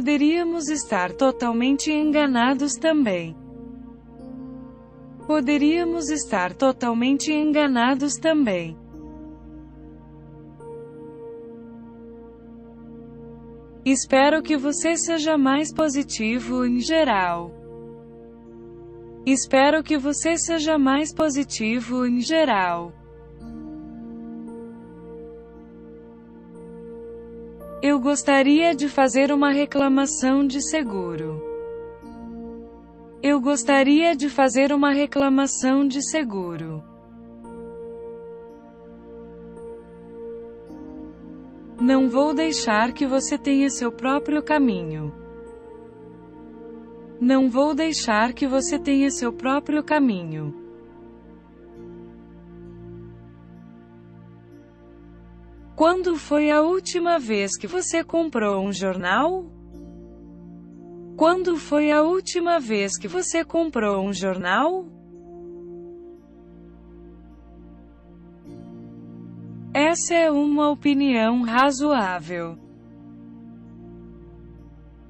Poderíamos estar totalmente enganados também. Poderíamos estar totalmente enganados também. Espero que você seja mais positivo em geral. Espero que você seja mais positivo em geral. Eu gostaria de fazer uma reclamação de seguro. Eu gostaria de fazer uma reclamação de seguro. Não vou deixar que você tenha seu próprio caminho. Não vou deixar que você tenha seu próprio caminho. Quando foi a última vez que você comprou um jornal? Quando foi a última vez que você comprou um jornal? Essa é uma opinião razoável.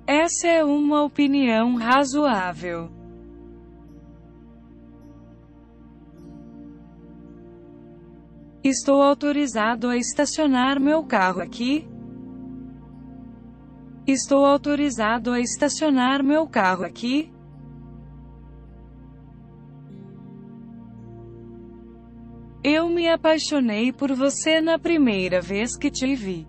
Essa é uma opinião razoável. Estou autorizado a estacionar meu carro aqui? Estou autorizado a estacionar meu carro aqui? Eu me apaixonei por você na primeira vez que te vi.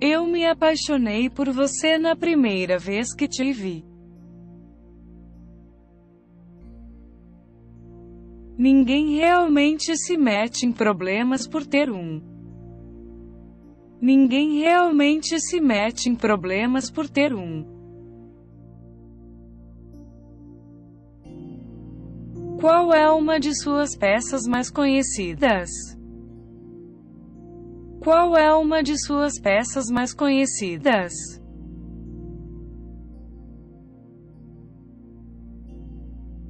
Eu me apaixonei por você na primeira vez que te vi. Ninguém realmente se mete em problemas por ter um. Ninguém realmente se mete em problemas por ter um. Qual é uma de suas peças mais conhecidas? Qual é uma de suas peças mais conhecidas?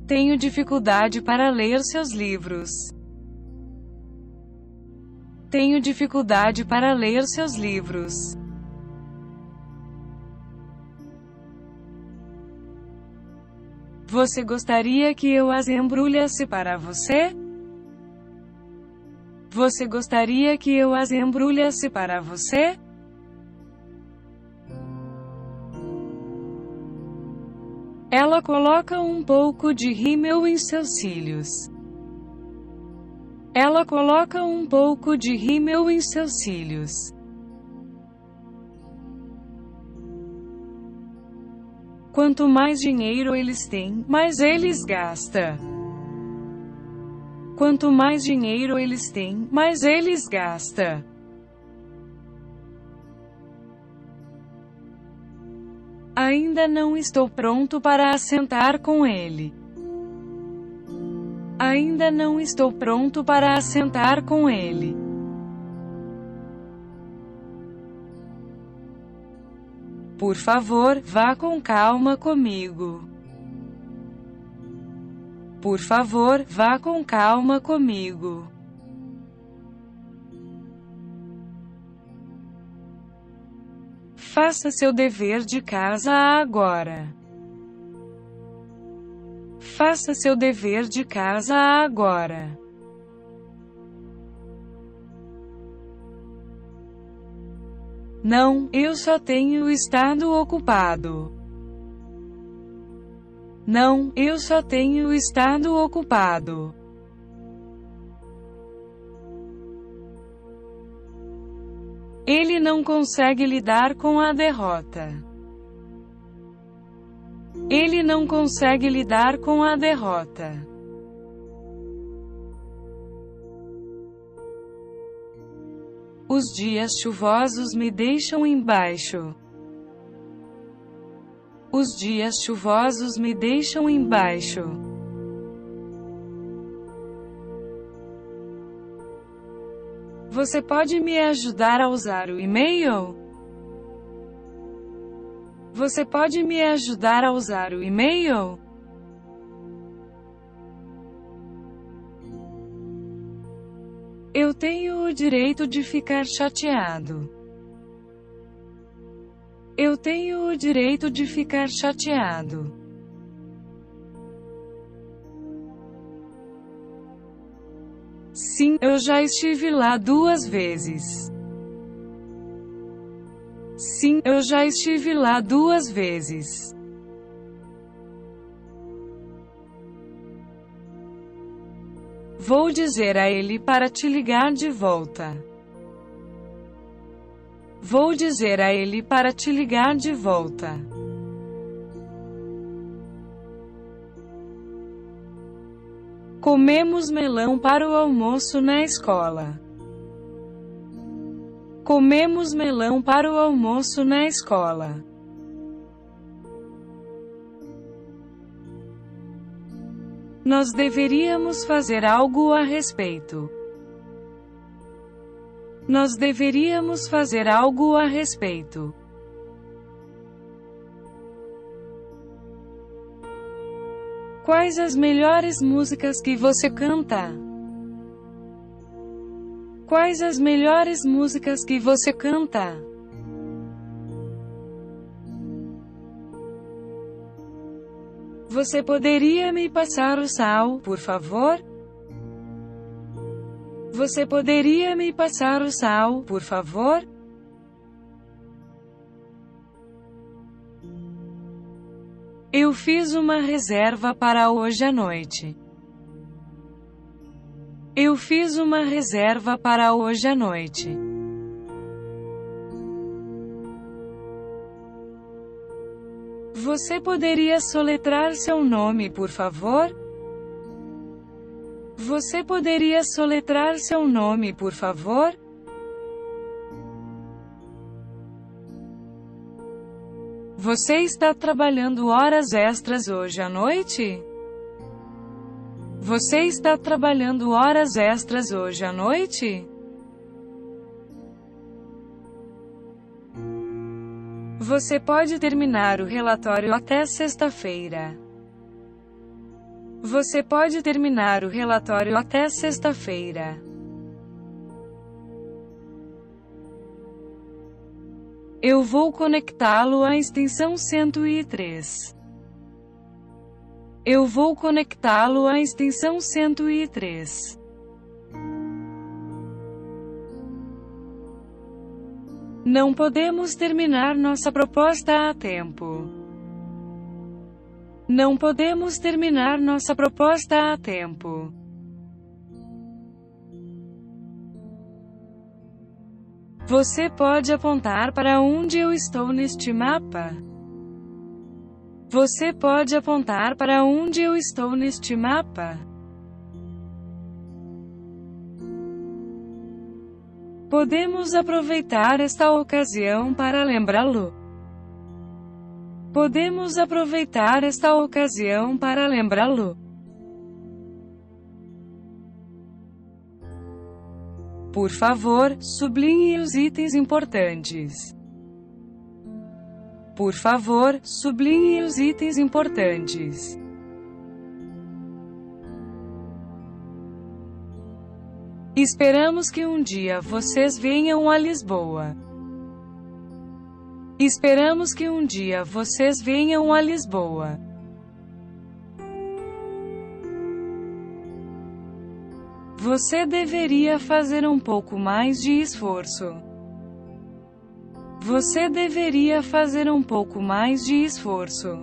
Tenho dificuldade para ler seus livros. Tenho dificuldade para ler seus livros. Você gostaria que eu as embrulhasse para você? Você gostaria que eu as embrulhasse para você? Ela coloca um pouco de rímel em seus cílios. Ela coloca um pouco de rímel em seus cílios. Quanto mais dinheiro eles têm, mais eles gastam. Quanto mais dinheiro eles têm, mais eles gastam. Ainda não estou pronto para assentar com ele. Ainda não estou pronto para assentar com ele. Por favor, vá com calma comigo. Por favor, vá com calma comigo. Faça seu dever de casa agora. Faça seu dever de casa agora. Não, eu só tenho estado ocupado. Não, eu só tenho estado ocupado. Ele não consegue lidar com a derrota. Ele não consegue lidar com a derrota. Os dias chuvosos me deixam embaixo. Os dias chuvosos me deixam embaixo. Você pode me ajudar a usar o e-mail? Você pode me ajudar a usar o e-mail? Eu tenho o direito de ficar chateado. Eu tenho o direito de ficar chateado. Sim, eu já estive lá duas vezes. Sim, eu já estive lá duas vezes. Vou dizer a ele para te ligar de volta. Vou dizer a ele para te ligar de volta. Comemos melão para o almoço na escola. Comemos melão para o almoço na escola. Nós deveríamos fazer algo a respeito. Nós deveríamos fazer algo a respeito. Quais as melhores músicas que você canta? Quais as melhores músicas que você canta? Você poderia me passar o sal, por favor? Você poderia me passar o sal, por favor? Eu fiz uma reserva para hoje à noite. Eu fiz uma reserva para hoje à noite. Você poderia soletrar seu nome, por favor? Você poderia soletrar seu nome, por favor? Você está trabalhando horas extras hoje à noite? Você está trabalhando horas extras hoje à noite? Você pode terminar o relatório até sexta-feira. Você pode terminar o relatório até sexta-feira. Eu vou conectá-lo à extensão 103. Eu vou conectá-lo à extensão 103. Não podemos terminar nossa proposta a tempo. Não podemos terminar nossa proposta a tempo. Você pode apontar para onde eu estou neste mapa? Você pode apontar para onde eu estou neste mapa? Podemos aproveitar esta ocasião para lembrá-lo. Podemos aproveitar esta ocasião para lembrá-lo. Por favor, sublinhe os itens importantes. Por favor, sublinhe os itens importantes. Esperamos que um dia vocês venham a Lisboa. Esperamos que um dia vocês venham a Lisboa. Você deveria fazer um pouco mais de esforço. Você deveria fazer um pouco mais de esforço.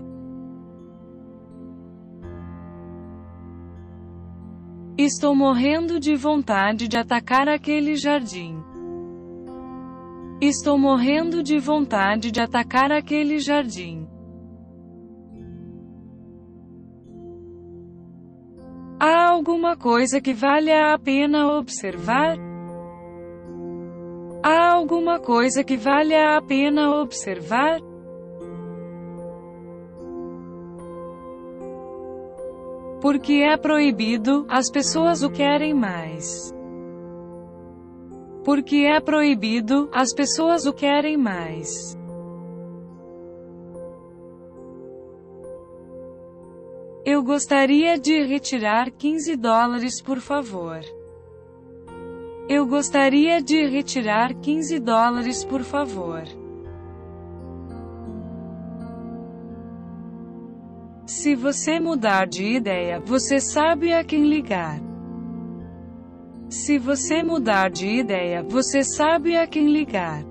Estou morrendo de vontade de atacar aquele jardim. Estou morrendo de vontade de atacar aquele jardim. Alguma coisa que valha a pena observar? Há alguma coisa que valha a pena observar? Porque é proibido, as pessoas o querem mais. Porque é proibido, as pessoas o querem mais. Eu gostaria de retirar 15 dólares, por favor. Eu gostaria de retirar 15 dólares, por favor. Se você mudar de ideia, você sabe a quem ligar. Se você mudar de ideia, você sabe a quem ligar.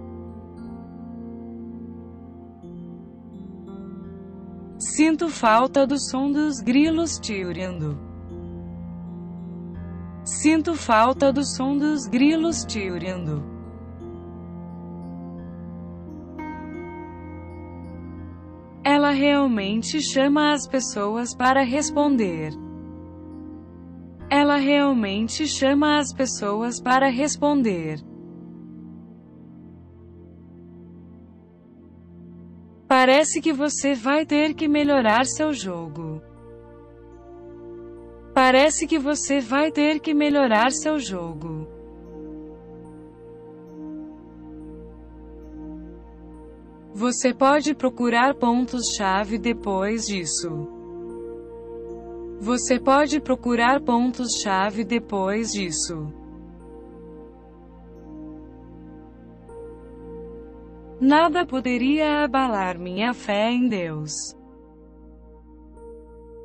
Sinto falta do som dos grilos tiurindo. Sinto falta do som dos grilos tiurindo. Ela realmente chama as pessoas para responder. Ela realmente chama as pessoas para responder. Parece que você vai ter que melhorar seu jogo. Parece que você vai ter que melhorar seu jogo. Você pode procurar pontos-chave depois disso. Você pode procurar pontos-chave depois disso. Nada poderia abalar minha fé em Deus.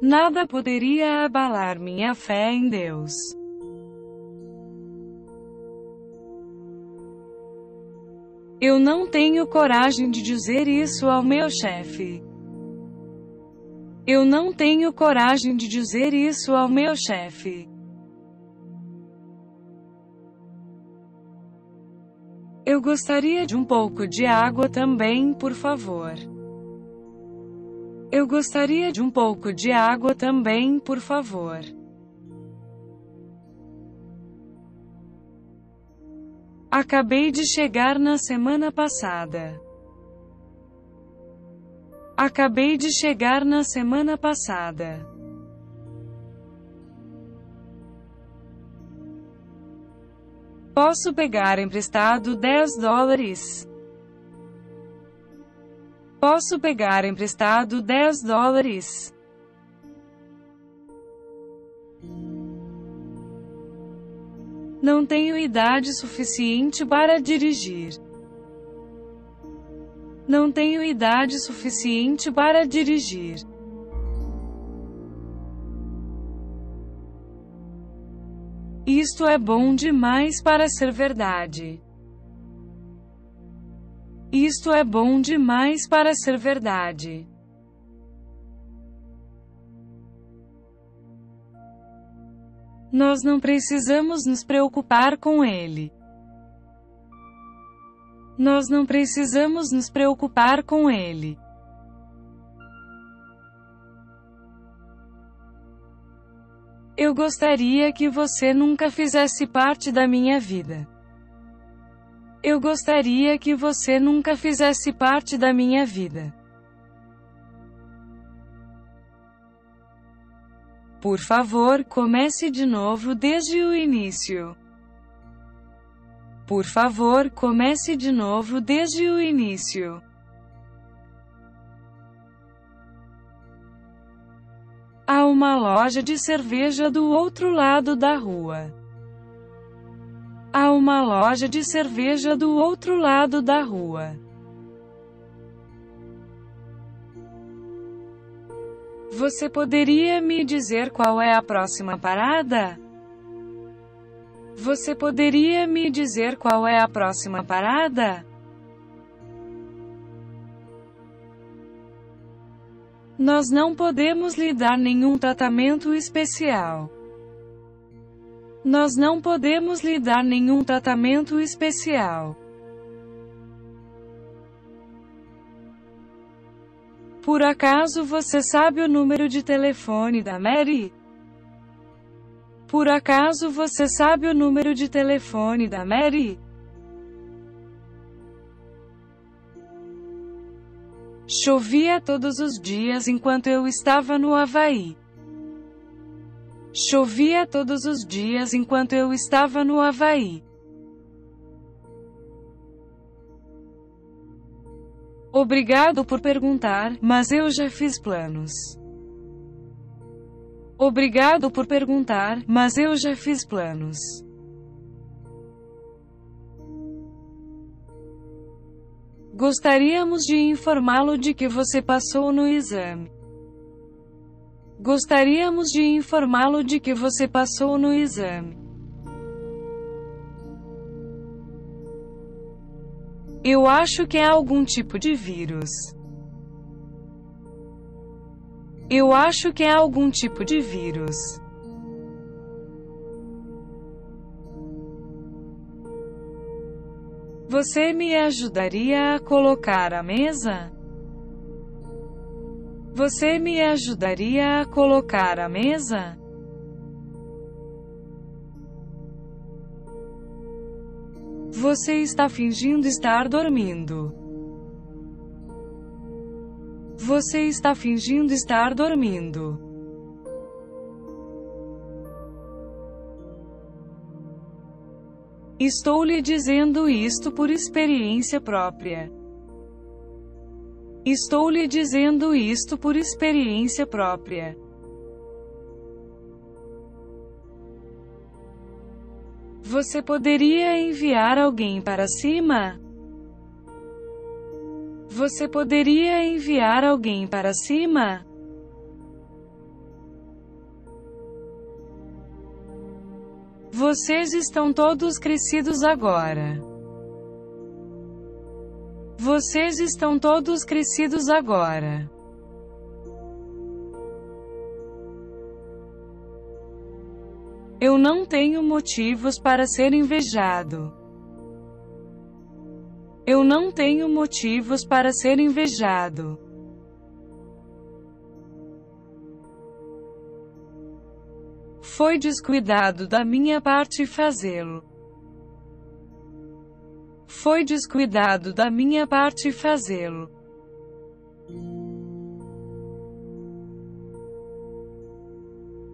Nada poderia abalar minha fé em Deus. Eu não tenho coragem de dizer isso ao meu chefe. Eu não tenho coragem de dizer isso ao meu chefe. Eu gostaria de um pouco de água também, por favor. Eu gostaria de um pouco de água também, por favor. Acabei de chegar na semana passada. Acabei de chegar na semana passada. Posso pegar emprestado 10 dólares? Posso pegar emprestado 10 dólares? Não tenho idade suficiente para dirigir. Não tenho idade suficiente para dirigir. Isto é bom demais para ser verdade. Isto é bom demais para ser verdade. Nós não precisamos nos preocupar com ele. Nós não precisamos nos preocupar com ele. Eu gostaria que você nunca fizesse parte da minha vida. Eu gostaria que você nunca fizesse parte da minha vida. Por favor, comece de novo desde o início. Por favor, comece de novo desde o início. Há uma loja de cerveja do outro lado da rua. Há uma loja de cerveja do outro lado da rua. Você poderia me dizer qual é a próxima parada? Você poderia me dizer qual é a próxima parada? Nós não podemos lhe dar nenhum tratamento especial. Nós não podemos lhe dar nenhum tratamento especial. Por acaso você sabe o número de telefone da Mary? Por acaso você sabe o número de telefone da Mary? Chovia todos os dias enquanto eu estava no Havaí. Chovia todos os dias enquanto eu estava no Havaí. Obrigado por perguntar, mas eu já fiz planos. Obrigado por perguntar, mas eu já fiz planos. Gostaríamos de informá-lo de que você passou no exame. Gostaríamos de informá-lo de que você passou no exame. Eu acho que é algum tipo de vírus. Eu acho que é algum tipo de vírus. Você me ajudaria a colocar a mesa? Você me ajudaria a colocar a mesa? Você está fingindo estar dormindo. Você está fingindo estar dormindo. Estou lhe dizendo isto por experiência própria. Estou lhe dizendo isto por experiência própria. Você poderia enviar alguém para cima? Você poderia enviar alguém para cima? Vocês estão todos crescidos agora. Vocês estão todos crescidos agora. Eu não tenho motivos para ser invejado. Eu não tenho motivos para ser invejado. Foi descuidado da minha parte fazê-lo. Foi descuidado da minha parte fazê-lo.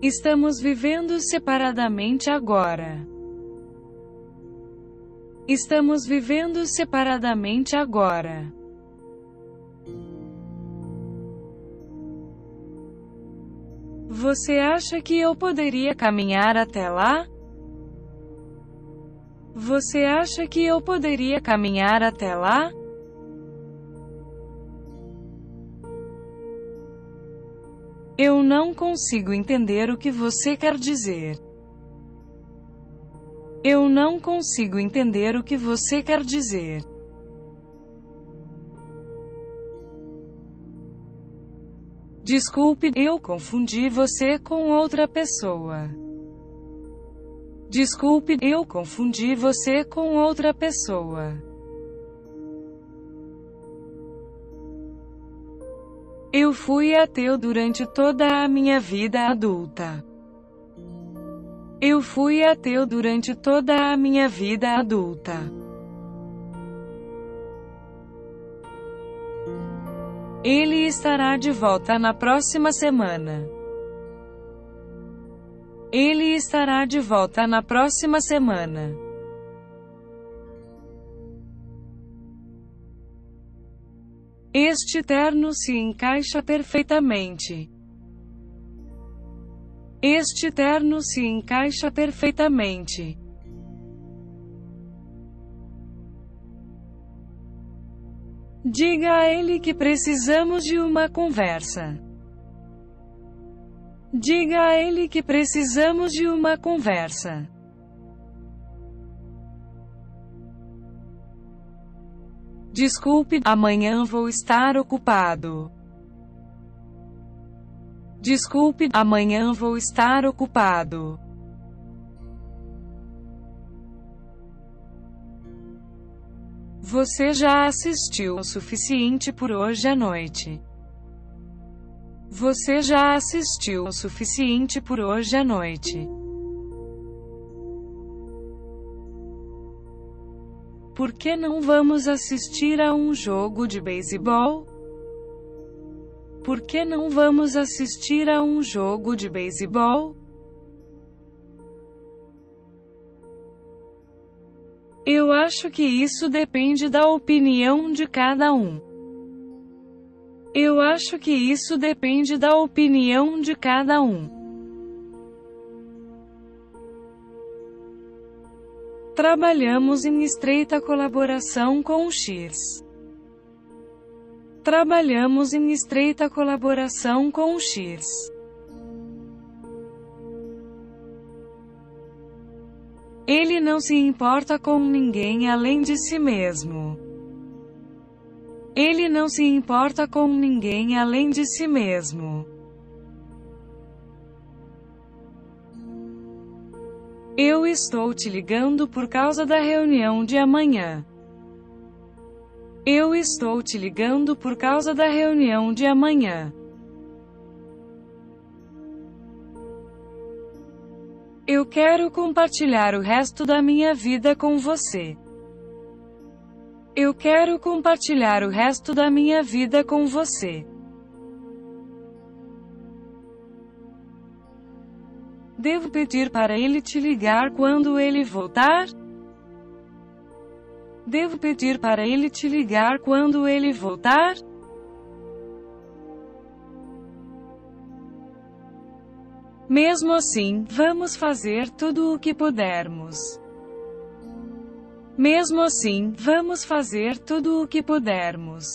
Estamos vivendo separadamente agora. Estamos vivendo separadamente agora. Você acha que eu poderia caminhar até lá? Você acha que eu poderia caminhar até lá? Eu não consigo entender o que você quer dizer. Eu não consigo entender o que você quer dizer. Desculpe, eu confundi você com outra pessoa. Desculpe, eu confundi você com outra pessoa. Eu fui ateu durante toda a minha vida adulta. Eu fui ateu durante toda a minha vida adulta. Ele estará de volta na próxima semana. Ele estará de volta na próxima semana. Este terno se encaixa perfeitamente. Este terno se encaixa perfeitamente. Diga a ele que precisamos de uma conversa. Diga a ele que precisamos de uma conversa. Desculpe, amanhã vou estar ocupado. Desculpe, amanhã vou estar ocupado. Você já assistiu o suficiente por hoje à noite. Você já assistiu o suficiente por hoje à noite. Por que não vamos assistir a um jogo de beisebol? Por que não vamos assistir a um jogo de beisebol? Eu acho que isso depende da opinião de cada um. Eu acho que isso depende da opinião de cada um. Trabalhamos em estreita colaboração com o X. Trabalhamos em estreita colaboração com o X. Ele não se importa com ninguém além de si mesmo. Ele não se importa com ninguém além de si mesmo. Eu estou te ligando por causa da reunião de amanhã. Eu estou te ligando por causa da reunião de amanhã. Eu quero compartilhar o resto da minha vida com você. Eu quero compartilhar o resto da minha vida com você. Devo pedir para ele te ligar quando ele voltar? Devo pedir para ele te ligar quando ele voltar? Mesmo assim, vamos fazer tudo o que pudermos. Mesmo assim, vamos fazer tudo o que pudermos.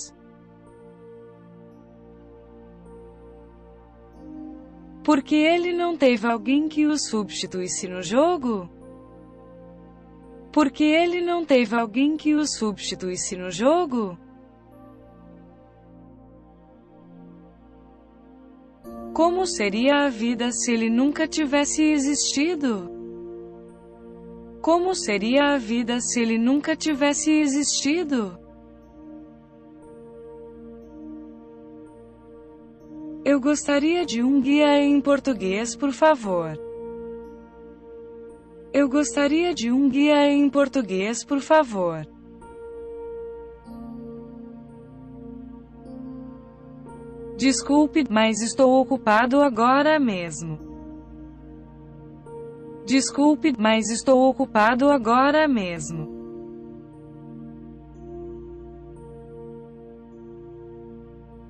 Porque ele não teve alguém que o substituísse no jogo? Porque ele não teve alguém que o substituísse no jogo? Como seria a vida se ele nunca tivesse existido? Como seria a vida se ele nunca tivesse existido? Eu gostaria de um guia em português, por favor. Eu gostaria de um guia em português, por favor. Desculpe, mas estou ocupado agora mesmo. Desculpe, mas estou ocupado agora mesmo.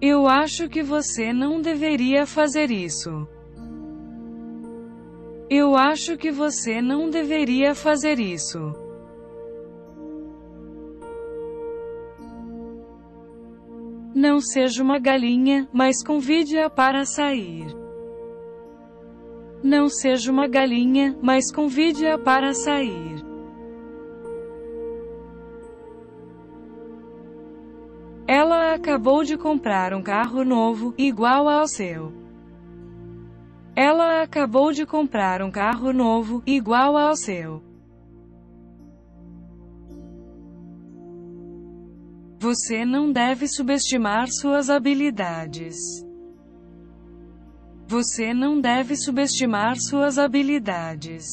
Eu acho que você não deveria fazer isso. Eu acho que você não deveria fazer isso. Não seja uma galinha, mas convide-a para sair. Não seja uma galinha, mas convide-a para sair. Ela acabou de comprar um carro novo, igual ao seu. Ela acabou de comprar um carro novo, igual ao seu. Você não deve subestimar suas habilidades. Você não deve subestimar suas habilidades.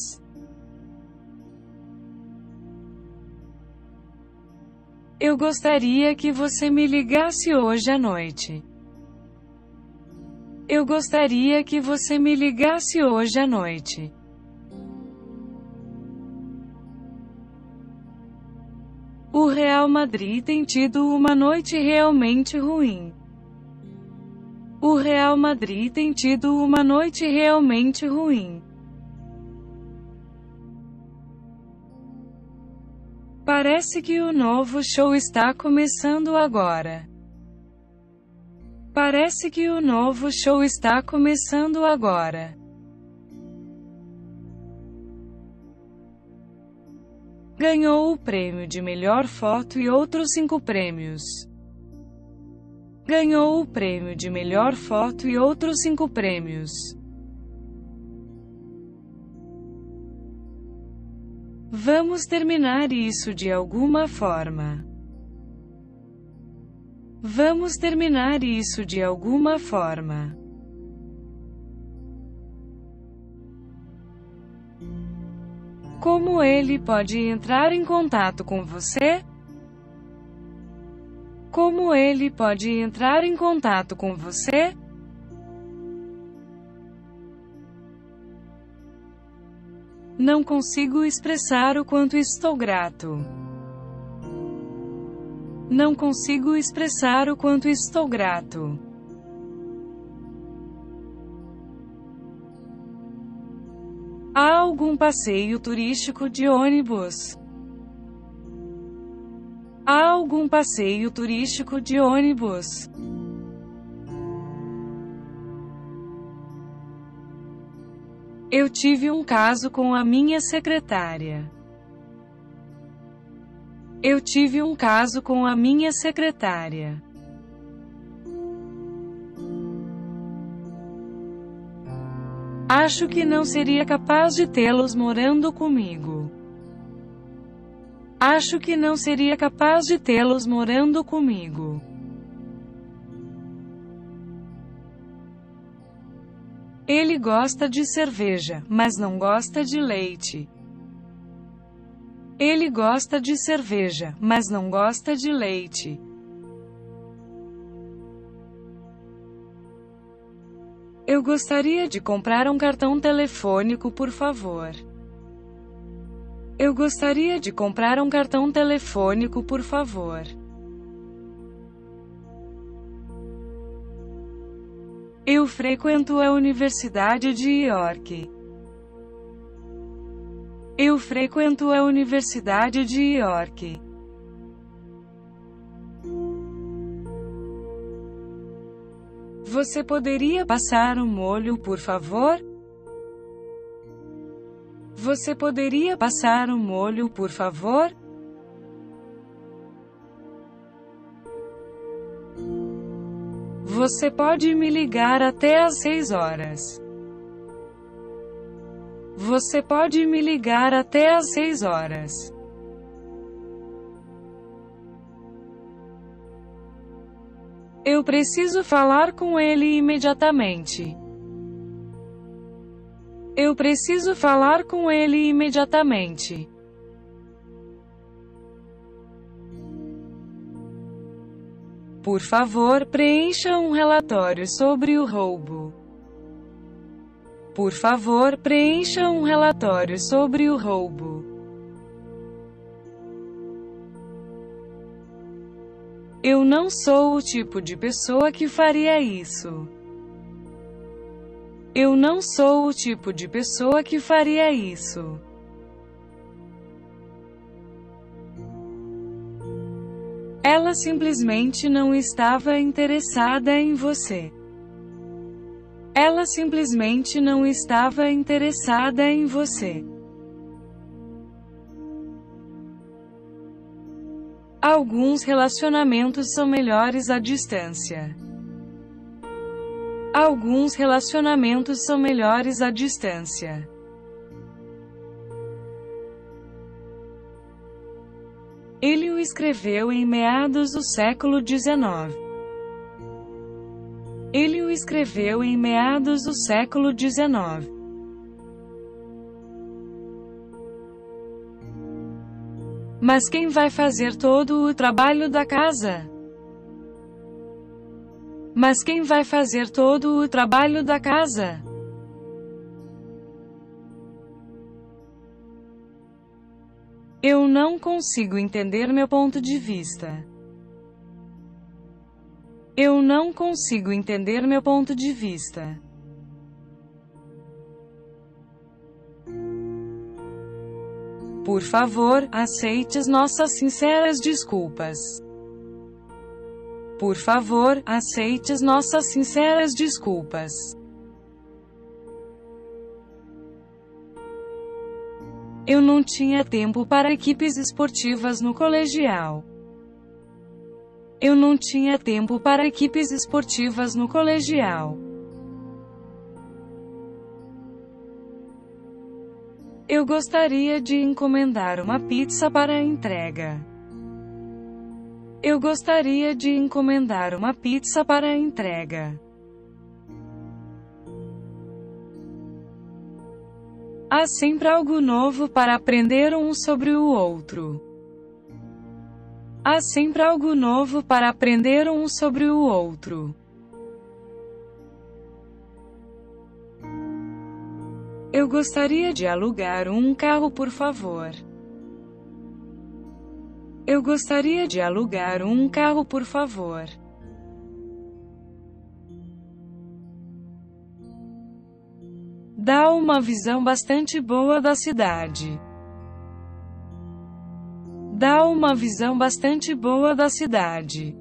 Eu gostaria que você me ligasse hoje à noite. Eu gostaria que você me ligasse hoje à noite. O Real Madrid tem tido uma noite realmente ruim. O Real Madrid tem tido uma noite realmente ruim. Parece que o novo show está começando agora. Parece que o novo show está começando agora. Ganhou o prêmio de melhor foto e outros cinco prêmios. Ganhou o prêmio de melhor foto e outros cinco prêmios. Vamos terminar isso de alguma forma. Vamos terminar isso de alguma forma. Como ele pode entrar em contato com você? Como ele pode entrar em contato com você? Não consigo expressar o quanto estou grato. Não consigo expressar o quanto estou grato. Há algum passeio turístico de ônibus? Há algum passeio turístico de ônibus? Eu tive um caso com a minha secretária. Eu tive um caso com a minha secretária. Acho que não seria capaz de tê-los morando comigo. Acho que não seria capaz de tê-los morando comigo. Ele gosta de cerveja, mas não gosta de leite. Ele gosta de cerveja, mas não gosta de leite. Eu gostaria de comprar um cartão telefônico, por favor. Eu gostaria de comprar um cartão telefônico, por favor. Eu frequento a Universidade de York. Eu frequento a Universidade de York. Você poderia passar um molho, por favor? Você poderia passar um molho, por favor? Você pode me ligar até às seis horas. Você pode me ligar até às seis horas. Eu preciso falar com ele imediatamente. Eu preciso falar com ele imediatamente. Por favor, preencha um relatório sobre o roubo. Por favor, preencha um relatório sobre o roubo. Eu não sou o tipo de pessoa que faria isso. Eu não sou o tipo de pessoa que faria isso. Ela simplesmente não estava interessada em você. Ela simplesmente não estava interessada em você. Alguns relacionamentos são melhores à distância. Alguns relacionamentos são melhores à distância. Ele o escreveu em meados do século XIX. Ele o escreveu em meados do século XIX. Mas quem vai fazer todo o trabalho da casa? Mas quem vai fazer todo o trabalho da casa? Eu não consigo entender meu ponto de vista. Eu não consigo entender meu ponto de vista. Por favor, aceite as nossas sinceras desculpas. Por favor, aceite as nossas sinceras desculpas. Eu não tinha tempo para equipes esportivas no colegial. Eu não tinha tempo para equipes esportivas no colegial. Eu gostaria de encomendar uma pizza para entrega. Eu gostaria de encomendar uma pizza para entrega. Há sempre algo novo para aprender um sobre o outro. Há sempre algo novo para aprender um sobre o outro. Eu gostaria de alugar um carro, por favor. Eu gostaria de alugar um carro, por favor. Dá uma visão bastante boa da cidade dá uma visão bastante boa da cidade.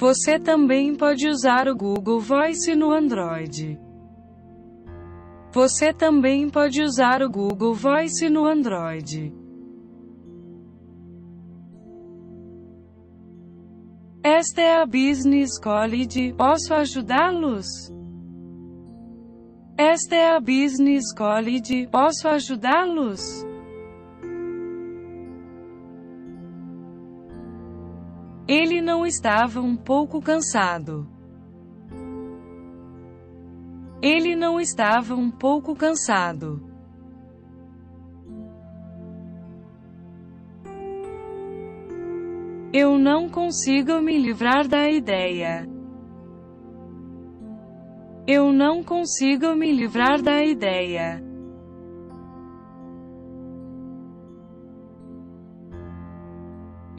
Você também pode usar o Google Voice no Android. Você também pode usar o Google Voice no Android. Esta é a Business College. Posso ajudá-los? Esta é a Business College. Posso ajudá-los? Ele não estava um pouco cansado. Ele não estava um pouco cansado. Eu não consigo me livrar da ideia. Eu não consigo me livrar da ideia.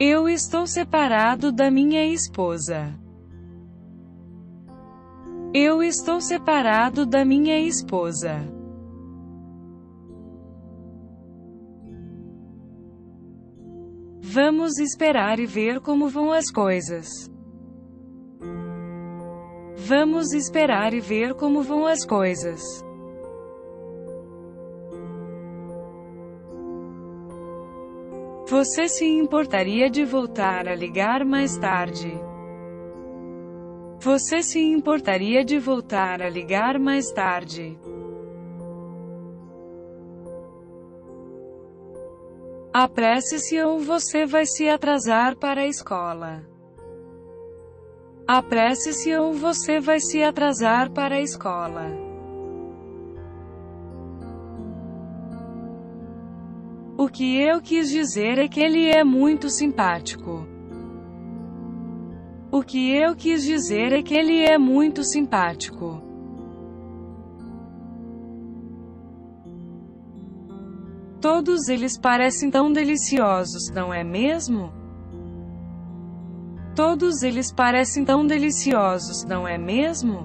Eu estou separado da minha esposa. Eu estou separado da minha esposa. Vamos esperar e ver como vão as coisas. Vamos esperar e ver como vão as coisas. Você se importaria de voltar a ligar mais tarde? Você se importaria de voltar a ligar mais tarde? Apresse-se ou você vai se atrasar para a escola. Apresse-se ou você vai se atrasar para a escola. O que eu quis dizer é que ele é muito simpático. O que eu quis dizer é que ele é muito simpático. Todos eles parecem tão deliciosos, não é mesmo? Todos eles parecem tão deliciosos, não é mesmo?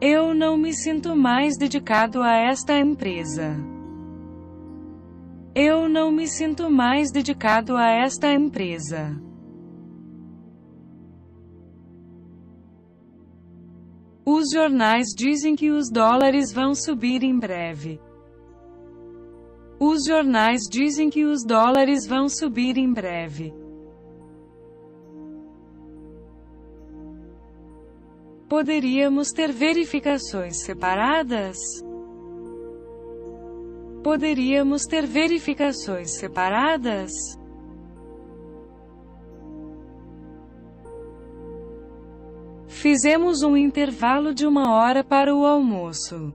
Eu não me sinto mais dedicado a esta empresa. Eu não me sinto mais dedicado a esta empresa. Os jornais dizem que os dólares vão subir em breve. Os jornais dizem que os dólares vão subir em breve. Poderíamos ter verificações separadas? Poderíamos ter verificações separadas? Fizemos um intervalo de uma hora para o almoço.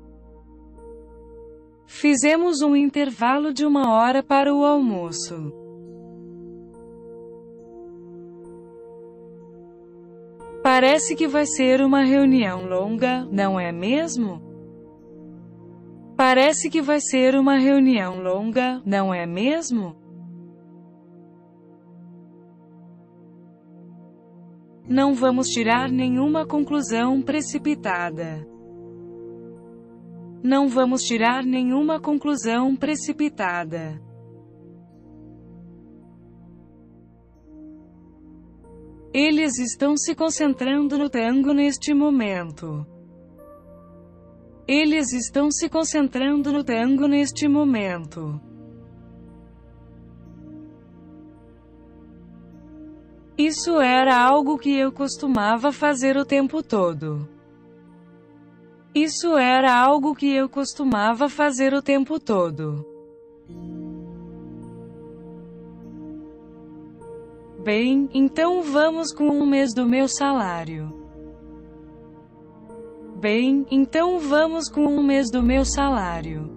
Fizemos um intervalo de uma hora para o almoço. Parece que vai ser uma reunião longa, não é mesmo? Parece que vai ser uma reunião longa, não é mesmo? Não vamos tirar nenhuma conclusão precipitada. Não vamos tirar nenhuma conclusão precipitada. Eles estão se concentrando no tango neste momento. Eles estão se concentrando no tango neste momento. Isso era algo que eu costumava fazer o tempo todo. Isso era algo que eu costumava fazer o tempo todo. Bem, então vamos com um mês do meu salário. Bem, então vamos com um mês do meu salário.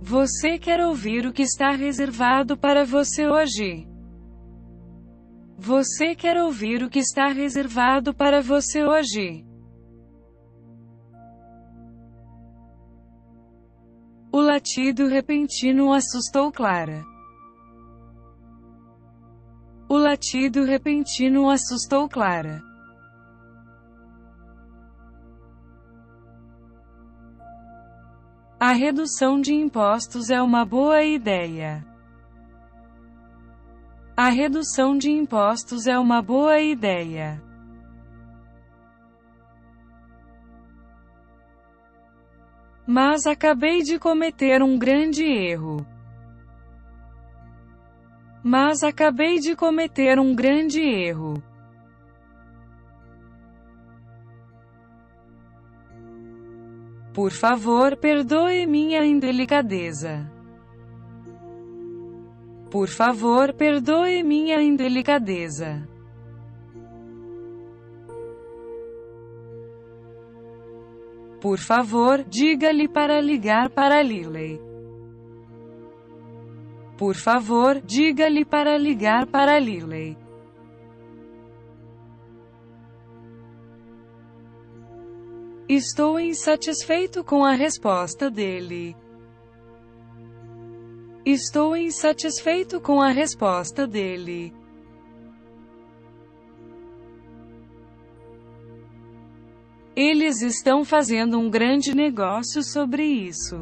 Você quer ouvir o que está reservado para você hoje? Você quer ouvir o que está reservado para você hoje? O latido repentino assustou Clara. O latido repentino assustou Clara. A redução de impostos é uma boa ideia. A redução de impostos é uma boa ideia. Mas acabei de cometer um grande erro. Mas acabei de cometer um grande erro. Por favor, perdoe minha indelicadeza. Por favor, perdoe minha indelicadeza. Por favor, diga-lhe para ligar para Liley. Por favor, diga-lhe para ligar para Liley. Estou insatisfeito com a resposta dele. Estou insatisfeito com a resposta dele. Eles estão fazendo um grande negócio sobre isso.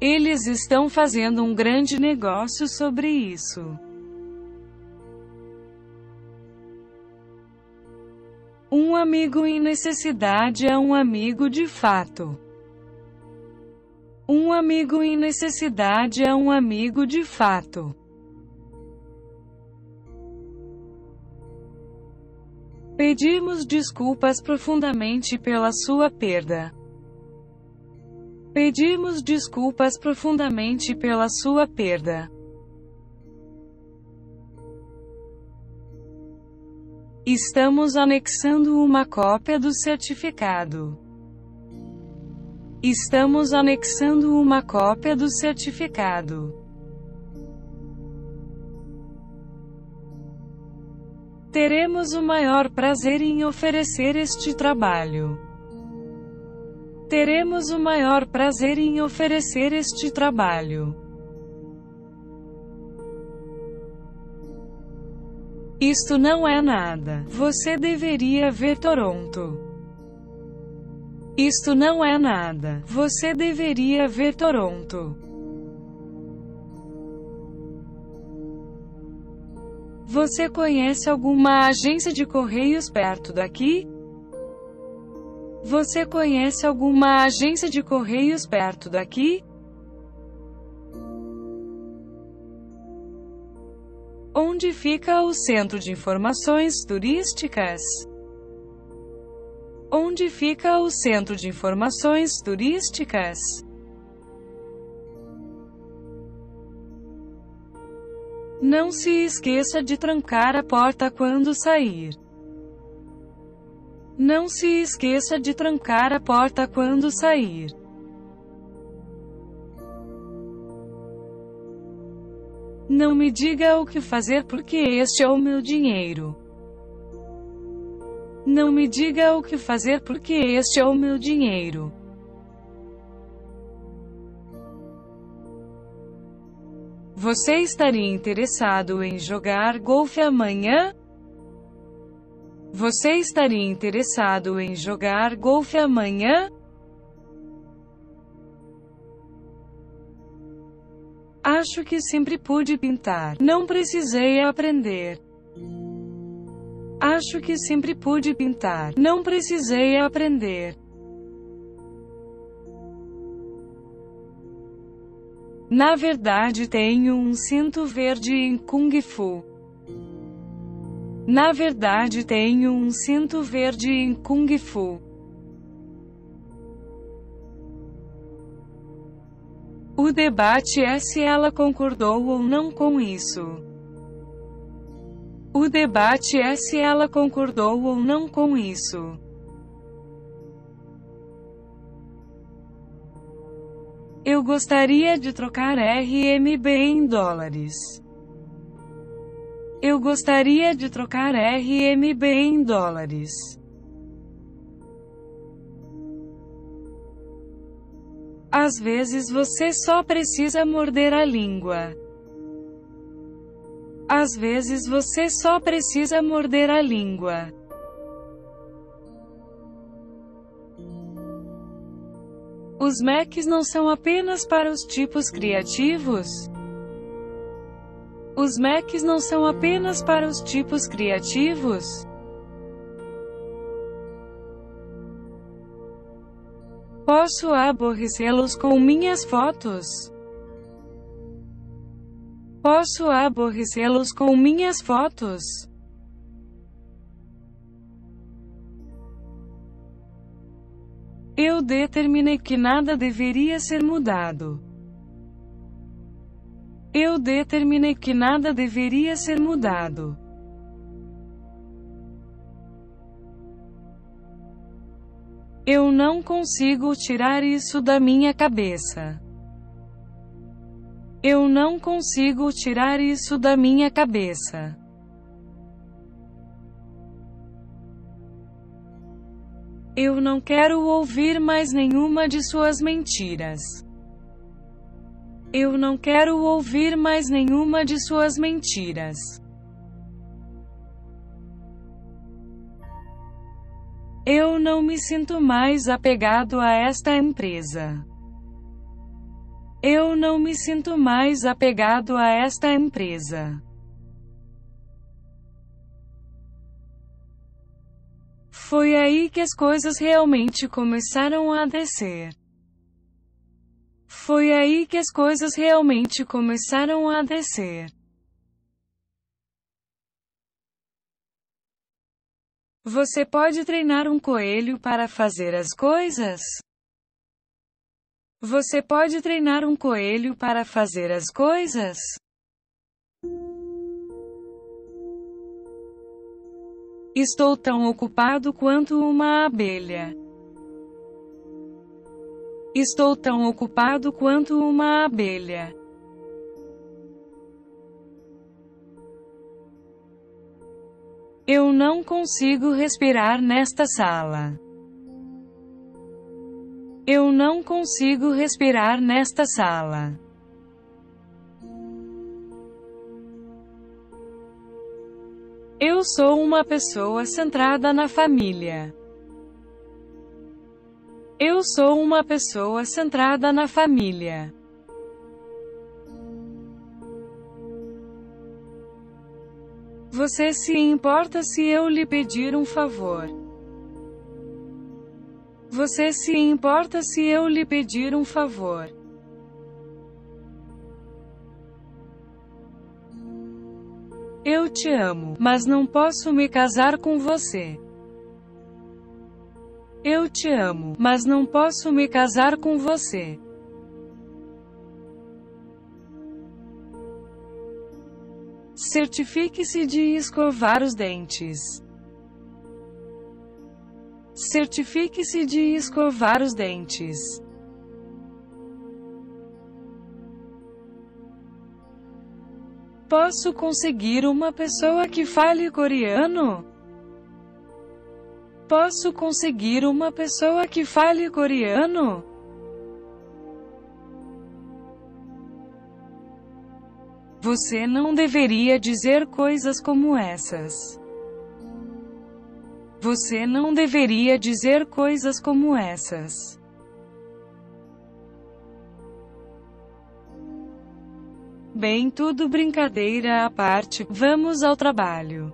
Eles estão fazendo um grande negócio sobre isso. Um amigo em necessidade é um amigo de fato. Um amigo em necessidade é um amigo de fato. Pedimos desculpas profundamente pela sua perda. Pedimos desculpas profundamente pela sua perda. Estamos anexando uma cópia do certificado. Estamos anexando uma cópia do certificado. Teremos o maior prazer em oferecer este trabalho. Teremos o maior prazer em oferecer este trabalho. Isto não é nada. Você deveria ver Toronto. Isto não é nada. Você deveria ver Toronto. Você conhece alguma agência de correios perto daqui? Você conhece alguma agência de correios perto daqui? Onde fica o Centro de Informações Turísticas? Onde fica o Centro de Informações Turísticas? Não se esqueça de trancar a porta quando sair. Não se esqueça de trancar a porta quando sair. Não me diga o que fazer porque este é o meu dinheiro. Não me diga o que fazer porque este é o meu dinheiro. Você estaria interessado em jogar golfe amanhã? Você estaria interessado em jogar golfe amanhã? Acho que sempre pude pintar. Não precisei aprender. Acho que sempre pude pintar. Não precisei aprender. Na verdade tenho um cinto verde em Kung Fu. Na verdade tenho um cinto verde em Kung Fu. O debate é se ela concordou ou não com isso. O debate é se ela concordou ou não com isso. Eu gostaria de trocar RMB em dólares. Eu gostaria de trocar RMB em dólares. Às vezes você só precisa morder a língua. Às vezes você só precisa morder a língua. Os Macs não são apenas para os tipos criativos? Os Macs não são apenas para os tipos criativos. Posso aborrecê-los com minhas fotos. Posso aborrecê-los com minhas fotos. Eu determinei que nada deveria ser mudado. Eu determinei que nada deveria ser mudado. Eu não consigo tirar isso da minha cabeça. Eu não consigo tirar isso da minha cabeça. Eu não quero ouvir mais nenhuma de suas mentiras. Eu não quero ouvir mais nenhuma de suas mentiras. Eu não me sinto mais apegado a esta empresa. Eu não me sinto mais apegado a esta empresa. Foi aí que as coisas realmente começaram a descer. Foi aí que as coisas realmente começaram a descer. Você pode treinar um coelho para fazer as coisas? Você pode treinar um coelho para fazer as coisas? Estou tão ocupado quanto uma abelha. Estou tão ocupado quanto uma abelha. Eu não consigo respirar nesta sala. Eu não consigo respirar nesta sala. Eu sou uma pessoa centrada na família. Eu sou uma pessoa centrada na família. Você se importa se eu lhe pedir um favor? Você se importa se eu lhe pedir um favor? Eu te amo, mas não posso me casar com você. Eu te amo, mas não posso me casar com você. Certifique-se de escovar os dentes. Certifique-se de escovar os dentes. Posso conseguir uma pessoa que fale coreano? Posso conseguir uma pessoa que fale coreano? Você não deveria dizer coisas como essas. Você não deveria dizer coisas como essas. Bem, tudo brincadeira à parte, vamos ao trabalho.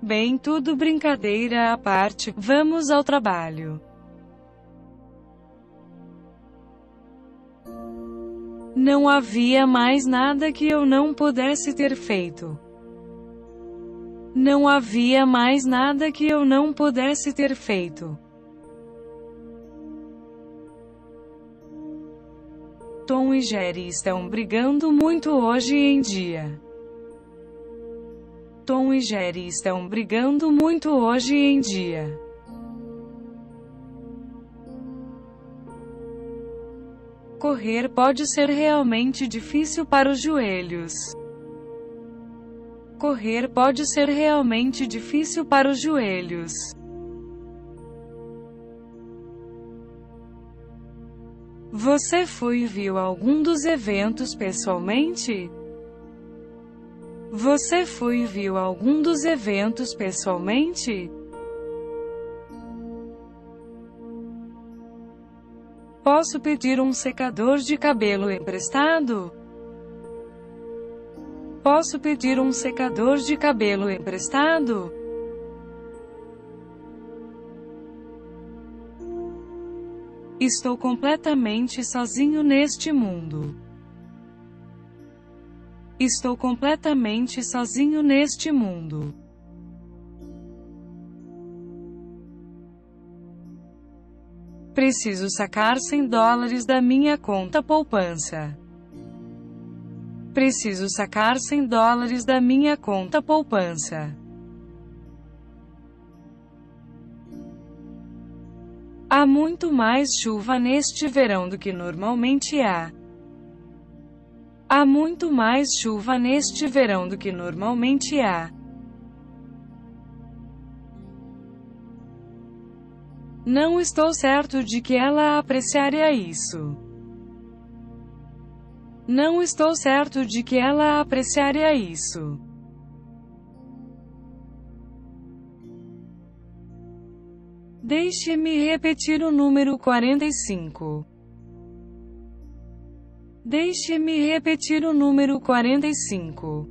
Bem, tudo brincadeira à parte, vamos ao trabalho. Não havia mais nada que eu não pudesse ter feito. Não havia mais nada que eu não pudesse ter feito. Tom e Jerry estão brigando muito hoje em dia. Tom e Jerry estão brigando muito hoje em dia. Correr pode ser realmente difícil para os joelhos. Correr pode ser realmente difícil para os joelhos. Você foi e viu algum dos eventos pessoalmente? Você foi e viu algum dos eventos pessoalmente? Posso pedir um secador de cabelo emprestado? Posso pedir um secador de cabelo emprestado? Estou completamente sozinho neste mundo. Estou completamente sozinho neste mundo. Preciso sacar 100 dólares da minha conta poupança. Preciso sacar 100 dólares da minha conta poupança. Há muito mais chuva neste verão do que normalmente há. Há muito mais chuva neste verão do que normalmente há. Não estou certo de que ela apreciaria isso. Não estou certo de que ela apreciaria isso. Deixe-me repetir o número 45. Deixe-me repetir o número 45.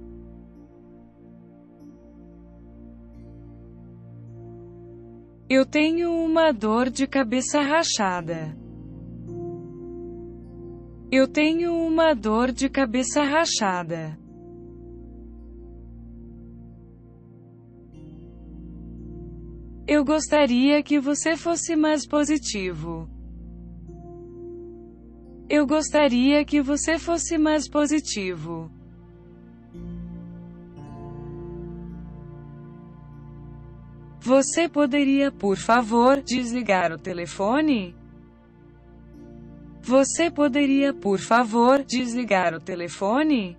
Eu tenho uma dor de cabeça rachada. Eu tenho uma dor de cabeça rachada. Eu gostaria que você fosse mais positivo. Eu gostaria que você fosse mais positivo. Você poderia, por favor, desligar o telefone? Você poderia, por favor, desligar o telefone?